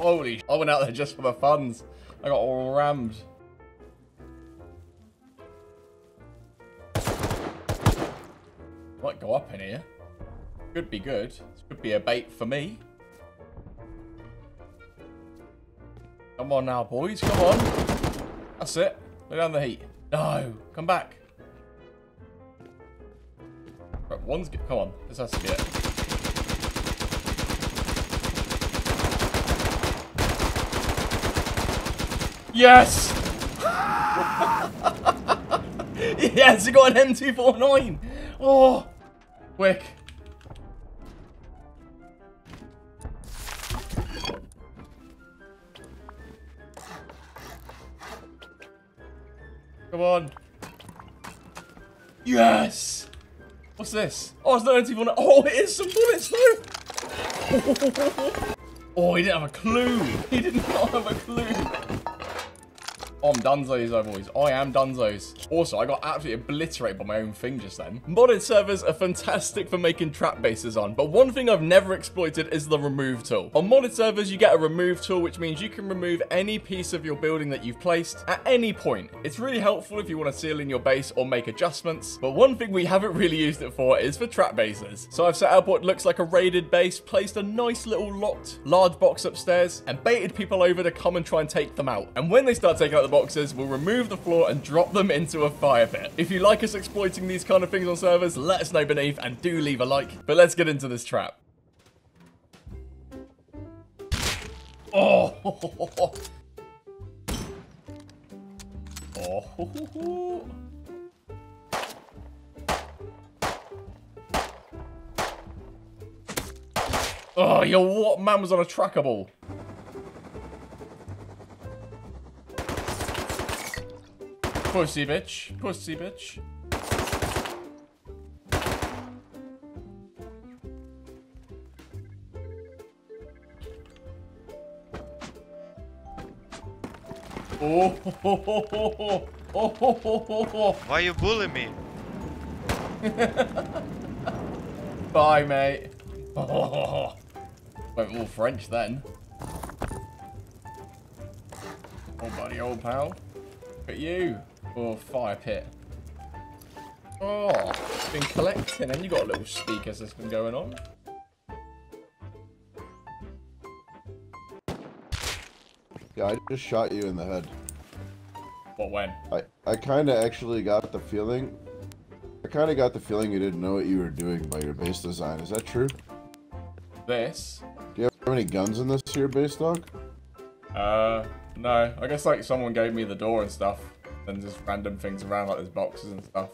Holy, I went out there just for the funds. I got all rammed. Might go up in here. Could be good. This could be a bait for me. Come on now, boys. Come on. That's it. Lay down the heat. No. Come back. Right, one's good. Come on. This has to be it. Yes! yes, he got an M249. Oh, quick. Come on. Yes! What's this? Oh, it's not an M249. Oh, it is some bullets though. oh, he didn't have a clue. He did not have a clue. I'm Dunzos, boys. I am Dunzos. Also, I got absolutely obliterated by my own thing just then. Modded servers are fantastic for making trap bases on, but one thing I've never exploited is the remove tool. On modded servers, you get a remove tool, which means you can remove any piece of your building that you've placed at any point. It's really helpful if you want to seal in your base or make adjustments, but one thing we haven't really used it for is for trap bases. So I've set up what looks like a raided base, placed a nice little locked large box upstairs, and baited people over to come and try and take them out. And when they start taking out the boxes, we'll remove the floor and drop them into a fire pit. If you like us exploiting these kind of things on servers, let us know beneath and do leave a like. But let's get into this trap. Oh! Oh! Oh, yo, what man was on a trackable? Pussy bitch. Pussy bitch. Oh, ho, ho, ho, ho, ho. Oh, ho, ho, ho, ho. Why you bully me? Bye, mate. Oh, went all French then. Oh, buddy, old pal. Look at you. Oh, fire pit. Oh, been collecting, and you got a little speaker system going on. Yeah, I just shot you in the head. What when? I, I kind of actually got the feeling. I kind of got the feeling you didn't know what you were doing by your base design. Is that true? This? Do you have any guns in this here base, dog? Uh, no. I guess like someone gave me the door and stuff, and just random things around like there's boxes and stuff.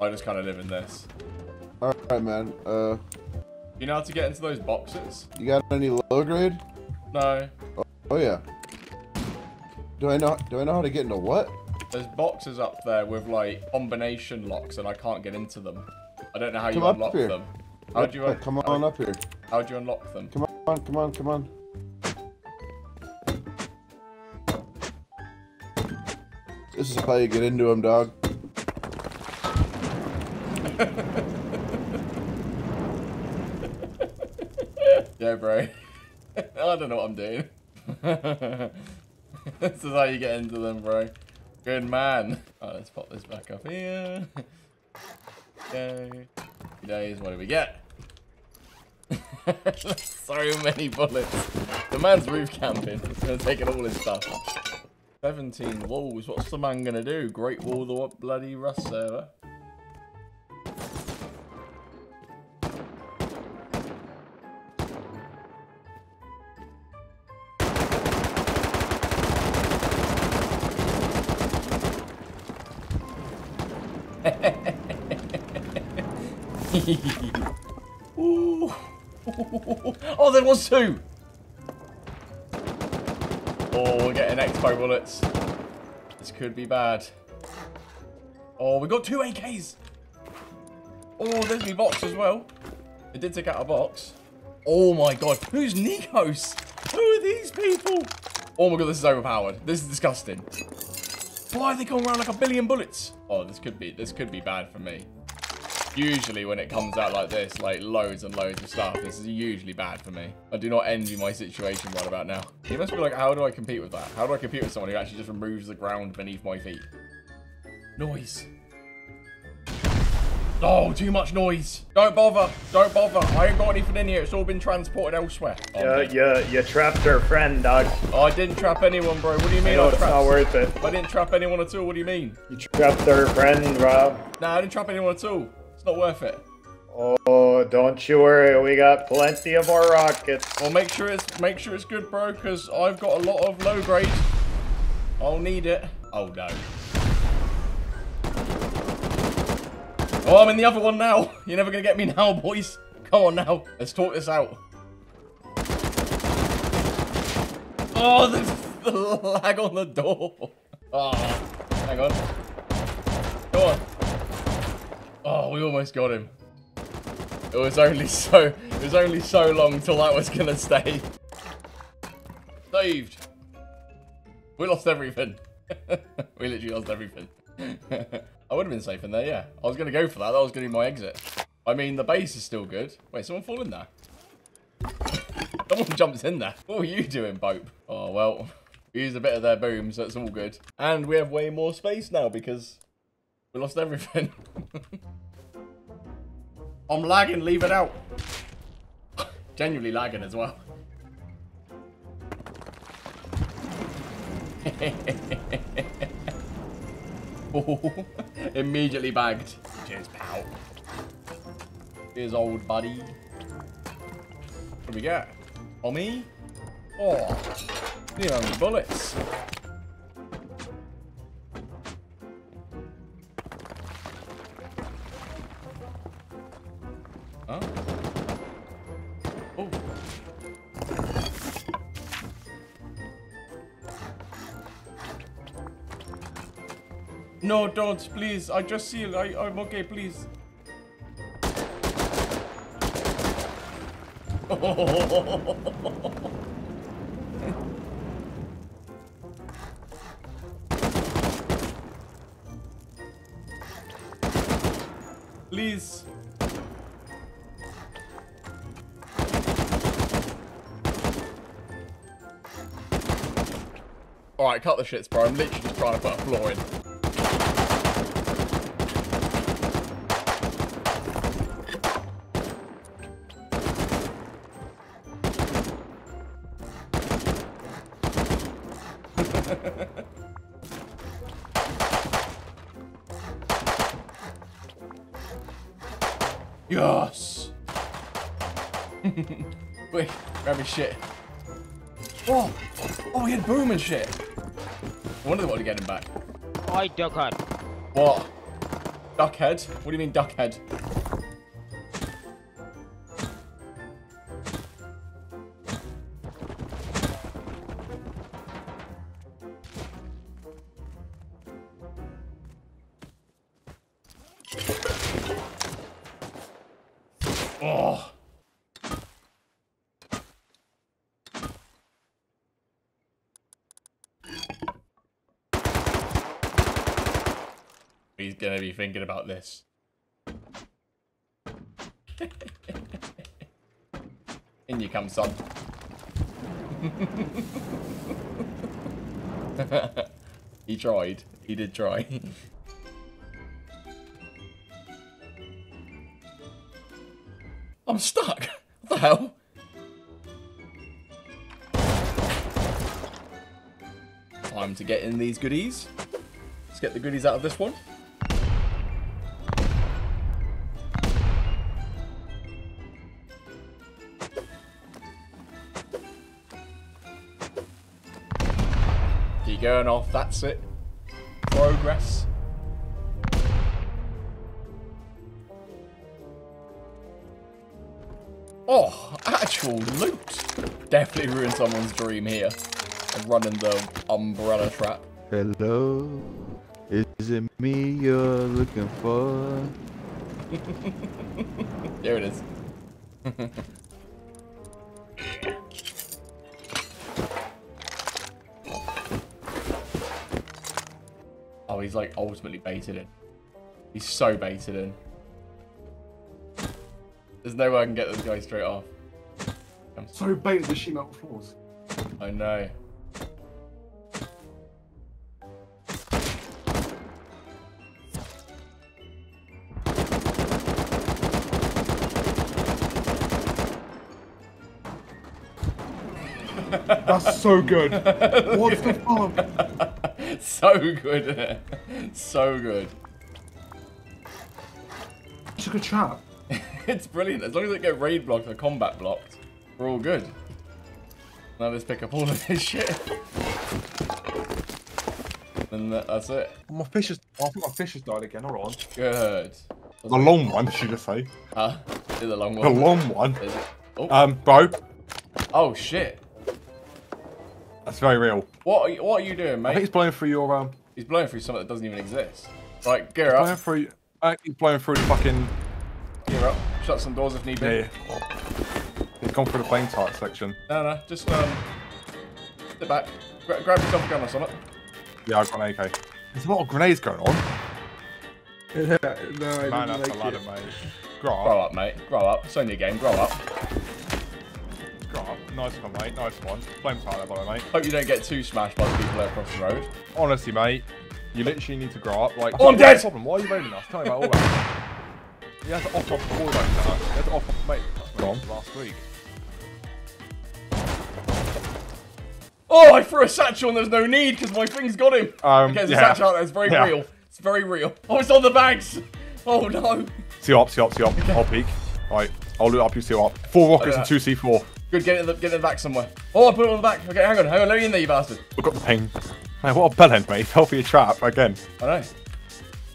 I just kind of live in this. All right, man. Uh, You know how to get into those boxes? you got any low grade? No. Oh yeah. Do I know? Do I know how to get into what? There's boxes up there with like combination locks, and I can't get into them. I don't know how Come you unlock here. them. How do you? Come on up here. How do you unlock them? Come on, come on, come on. This is how you get into them, dog. Yeah, bro. I don't know what I'm doing. this is how you get into them, bro. Good man. Let's pop this back up here. Okay. Days, what do we get? so many bullets. The man's roof camping. He's gonna take it all his stuff. 17 walls. What's the man gonna do? Great Wall the what bloody Rust server? Oh, there was two. We're expo bullets. This could be bad. Oh, we got two AKs. Oh, there's me box as well. It did take out a box. Oh my god, who's Nikos? Who are these people? Oh my god, this is overpowered. This is disgusting. Why are they going around like a billion bullets? Oh, this could be this could be bad for me. Usually when it comes out like this, like loads and loads of stuff, this is usually bad for me. I do not envy my situation right about now. You must be like, how do I compete with that? How do I compete with someone who actually just removes the ground beneath my feet? Noise. Oh, too much noise. Don't bother. Don't bother. I ain't got anything in here. It's all been transported elsewhere. Oh, Yeah, yeah, you trapped our friend, dog. oh, I didn't trap anyone, bro. What do you I mean know I it's trapped? not worth it. I didn't trap anyone at all. What do you mean? You trapped our friend, Rob. Nah, I didn't trap anyone at all. Not worth it. Oh, don't you worry. We got plenty of our rockets. Well, make sure it's make sure it's good, bro, because I've got a lot of low grade. I'll need it. Oh no. Oh, I'm in the other one now. You're never gonna get me now, boys. Come on now. Let's talk this out. Oh, the, the lag on the door. Oh, hang on. Oh, we almost got him. It was only so it was only so long till that was gonna stay. Saved. We lost everything. we literally lost everything. I would have been safe in there, yeah. I was gonna go for that. That was gonna be my exit. I mean, the base is still good. Wait, someone fall in there? Someone jumps in there. What were you doing, Bope? Oh, well. We used a bit of their boom, so it's all good. And we have way more space now because we lost everything. I'm lagging, leave it out. Genuinely lagging as well. oh, immediately bagged. Cheers, pal. Here's old buddy. What do we get? Me? Oh, you know, bullets. Huh? Oh. No, don't, please. I just see I, I'm okay, please. please. Alright, cut the shits, bro. I'm literally just trying to put a floor in. Yes! Wait, grab your shit. Oh! Boom and shit! I wonder what to get him back. Oi, Duckhead. What? Duckhead? What do you mean duckhead? He's thinking about this. In you come, son. he tried. He did try. I'm stuck. What the hell? Time to get in these goodies. Let's get the goodies out of this one. Keep going off, that's it. Progress. Oh, actual loot. Definitely ruined someone's dream here. Of running the umbrella trap. Hello, is it me you're looking for? There it is. oh, he's like ultimately baited in. He's so baited in. There's no way I can get this guy straight off. I'm So baited the sheet metal floors. I know. That's so good. what the fuck? so good. so good. Took a trap. It's brilliant. As long as it get raid blocked or combat blocked, we're all good. Now let's pick up all of this shit. And that's it. My fish has. I think my fish has died again. Hold on. Good. The long one, should I say? Huh? Did the long one? The long one. Is it? Oh, Um, bro, oh shit. That's very real. What are you, what are you doing, I think mate? he's blowing through your um. He's blowing through something that doesn't even exist. Right, gear Blowing up. through. I think he's blowing through the fucking. Gear up. Shut some doors if need be. Yeah. He's gone through the flame turret section. No, no, just um, sit back. Gra grab yourself a gun or something. Yeah, I've got an AK. There's a lot of grenades going on. no, I Man, didn't that's like a ladder, it. mate. Grow Grow up. up, mate. Grow up. It's only a game. Grow up. Nice one, mate. Nice one. Flame there, by the way, mate. Hope you don't get too smashed by the people across the road. Honestly, mate, you literally need to grow up. Like, Oh, I'm dead! problem? Why are you raiding us? Tell me about all that. You had to off off like that. You had to off off, mate. Go on. Last week. Oh, I threw a satchel and there's no need because my thing's got him. Um, okay, there's yeah. a satchel out there. It's very Yeah. real. It's very real. Oh, it's on the bags. Oh, no. See up, see up, see up. I'll peek. Right, I'll loot up, you see up. Four rockets Uh, and two C4. Good, get it, in the, get it in the back somewhere. Oh, I put it on the back. Okay, hang on, hang on. Let me in there, you bastard. We've got the ping. Man, what a bellend, mate. Fell for your trap again. I know.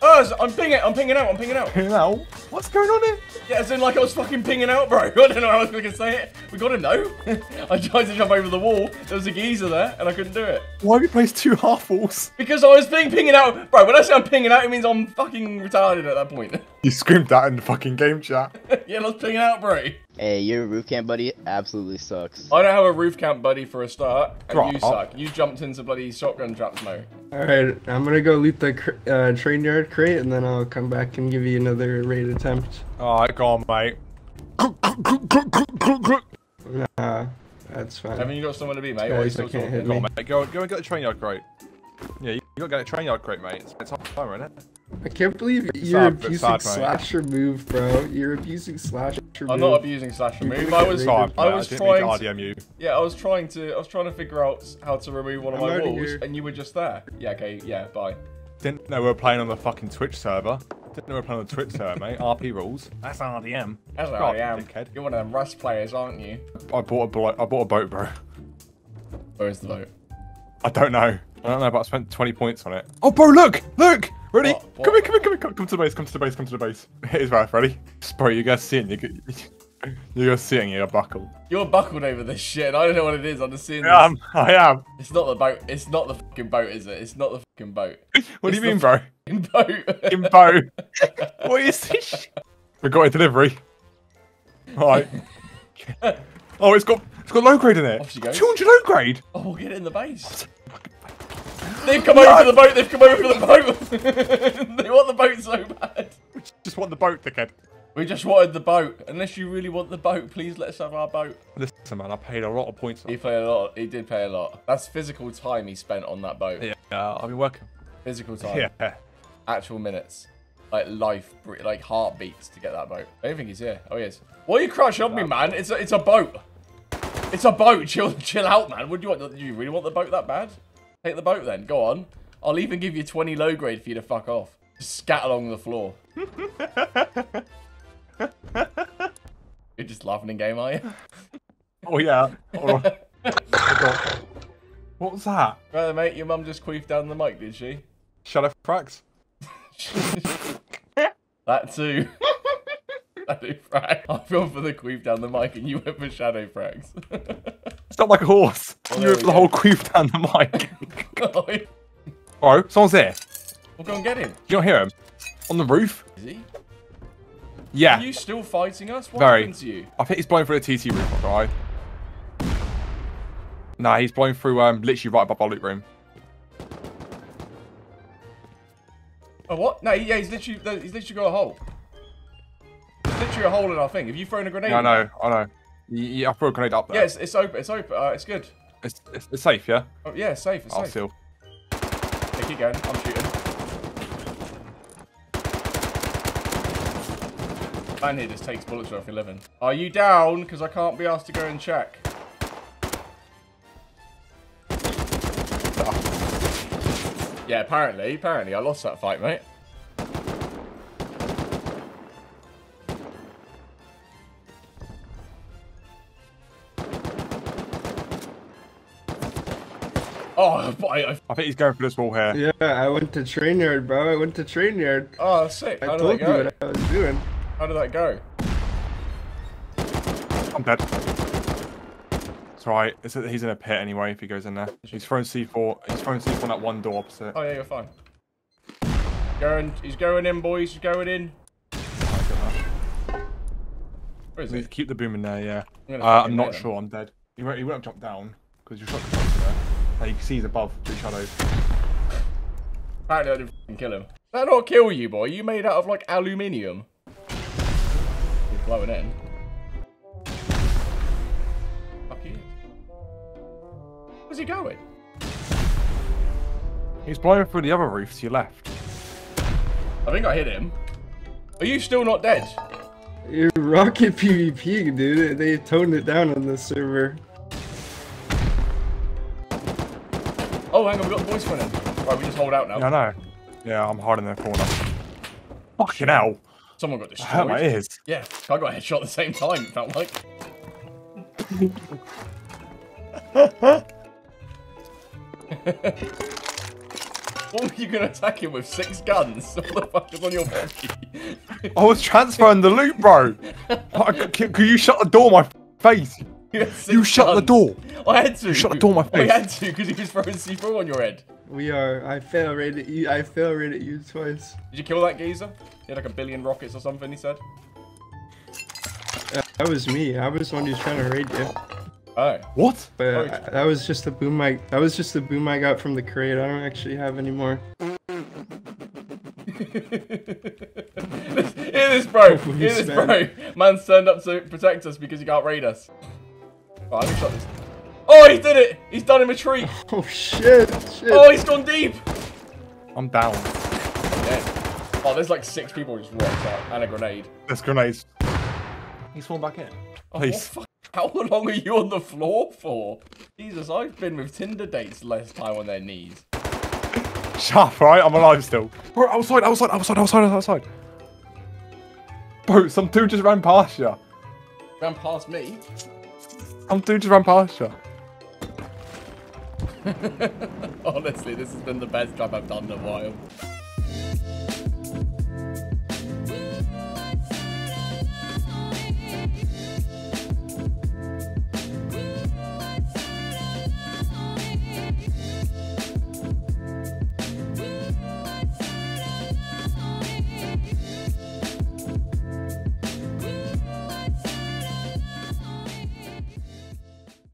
Oh, I'm pinging, I'm pinging out, I'm pinging out. You know, what's going on here? Yeah, as in like I was fucking pinging out, bro. I don't know how I was going to say it. We got him though. I tried to jump over the wall. There was a geezer there, and I couldn't do it. Why have you placed two half walls? Because I was being pinging out. Bro, when I say I'm pinging out, it means I'm fucking retarded at that point. You screamed that in the fucking game chat. yeah, I was pinging out, bro. Hey, your roof camp buddy absolutely sucks. I don't have a roof camp buddy for a start, and Drop. you suck. You jumped into bloody shotgun traps, Mo. Alright, I'm gonna go loot the cr- uh, train yard crate and then I'll come back and give you another raid attempt. Alright, go on, mate. Nah, that's fine. Haven't you got someone to be, mate? Or are you Guys, I can't talking? hit Go on, me. mate. Go, go and get the train yard crate. Yeah, you gotta get a train yard crate, mate. It's, it's time, isn't it? I can't believe you're sad, abusing sad, mate. slash remove, bro. You're abusing slash remove. I'm not abusing slash You remove. I was, really- Sorry, I was didn't trying. to To, RDM you. yeah, I was trying to, I was trying to figure out how to remove one of I'm my walls, here. and you were just there. Yeah, okay, yeah, bye. Didn't know we were playing on the fucking Twitch server. Didn't know we were playing on the Twitch server, mate. RP rules. That's RDM. That's what God, I dickhead. You're one of them Rust players, aren't you? I bought a blo- I bought a boat, bro. Where's the vote? I don't know. I don't know, but I spent 20 points on it. Oh, bro, look! Look! Ready? What? What? Come here, come here, come here, come, come to the base, come to the base, come to the base. Here's Ralph, ready? Bro, you guys see it, you g- you guys see you're buckle. You're buckled over this shit. I don't know what it is. I'm just seeing this. I am, I am. It's not the boat. It's not the fucking boat, is it? It's not the fucking boat. What do you mean, the bro? Fucking boat. In bow. what is this? We got a delivery. Alright. Oh, it's got it's got low grade in it. Off she goes. 200 low grade. oh, we'll get it in the base. They've come over for the boat. They've come over for the boat. they want the boat so bad. We just want the boat, dickhead. We just wanted the boat. Unless you really want the boat, please let us have our boat. Listen, man, I paid a lot of points. He played a lot. He did pay a lot. That's physical time he spent on that boat. Yeah, uh, I've been working. Physical time. Yeah. Actual minutes. Like life, like heartbeats to get that boat. I don't think he's here. Oh, he is. Why are you crushing on me, man? It's a, it's a boat. It's a boat. Chill, chill out, man. Would you want? Do you really want the boat that bad? Take the boat then. Go on. I'll even give you 20 low grade for you to fuck off. Just scat along the floor. You're just laughing in game, are you? Oh yeah. Right. what was that? Right mate. Your mum just queefed down the mic, did she? Shut up, Frax? that too. Shadow frag. I've gone for the queef down the mic and you went for shadow frags. It's not like a horse. Oh, you there were we the whole queef down the mic. oh. Bro, someone's there. We'll go and get him. You don't hear him? On the roof? Is he? Yeah. Are you still fighting us? What Very. happened to you? I think he's blowing through the TT roof, alright? Nah, he's blowing through um literally right above our loot room. Oh, what? No, yeah, he's literally, he's literally got a hole. He's literally literally a hole in our thing. Have you thrown a grenade? Yeah, I know, I know. Yeah, I threw a grenade up there. Yeah, it's, it's open. It's open. Uh, it's good. It's, it's, it's safe, yeah? Oh, yeah, it's safe. It's I'll safe. still. Yeah, keep going. I'm shooting. Man here just takes bullets off your living. Are you down? Because I can't be asked to go and check. Yeah, apparently, apparently I lost that fight, mate. Oh, I, I, I think he's going for this wall here. Yeah, I went to train yard, bro. I went to train yard. oh, sick. I How did told that you go? what I was doing. How did that go? I'm dead. It's alright. It's a- He's in a pit anyway if he goes in there. He's thrown C4. He's thrown C4 on that one door opposite. Oh yeah, you're fine. Going, he's going in, boys. He's going in. Where is he? Please keep the boom in there, yeah. I'm Uh, I'm not hit him. sure. I'm dead. He won't, he won't jump down because you shot the close there. Like, you can see he's above two shadows. Apparently I didn't fucking kill him. That not kill you, boy. You made out of like aluminium. He's blowing in. Fuck you. Where's he going? He's blowing through the other roof to your left. I think I hit him. Are you still not dead? Your rocket PvP, dude. They toned it down on this server. Oh, hang on, we've got the voice running. Right, we just hold out now. Yeah, I know. Yeah, I'm hiding in the corner. Fucking hell. Someone got I hurt my ears. Yeah, I got a headshot at the same time, it felt like. what were you going to attack him with? Six guns? What the fuck is on your body? I was transferring the loot, bro. Could you shut the door in my face? You, You shut the door. I had to. You shut the door in my I face. had to because he was throwing C4 on your head. We are. I fail rated you. I fail rated you twice. Did you kill that geezer? He had like a billion rockets or something, he said. Uh, that was me. I was the one who's trying to raid you. Oh. What? But Oh, I, that was just the boom mic. That was just the boom I got from the crate. I don't actually have anymore. Hear this, bro. Please, Hear this, man. bro. Man's turned up to protect us because he can't raid us. Oh, let me shot this. Oh, he did it! He's done him a treat. Oh shit! Shit! Oh, he's gone deep. I'm down. Dead. Oh, there's like six people just walked out and a grenade. There's grenades. He's fallen back in. Oh, Please. what How long are you on the floor for? Jesus, I've been with Tinder dates less time on their knees. Shut up, right? I'm alive still. Bro, outside, outside, outside, outside, outside. Bro, some dude just ran past you. Ran past me. Some dude just ran past you. Honestly, this has been the best job I've done in a while.